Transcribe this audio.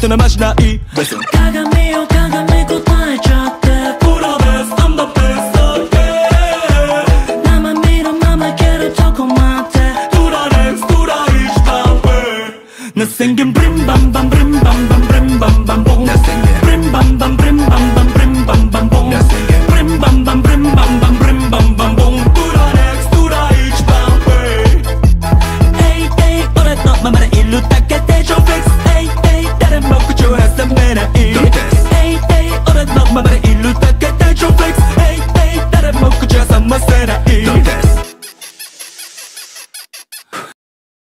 ってなマジない鏡を鏡答えちゃってプロです I'm the best oh yeah. 生身のまま行けるとこまでドラレスドライしたべ Now singing bling bang bang bling bang bang bling bang bang born Now singing bling bang bang bling bang bang bling bang bang born Now singing bling bang bang bling bang bang bling bang bang born ままでいるだけで上フェイ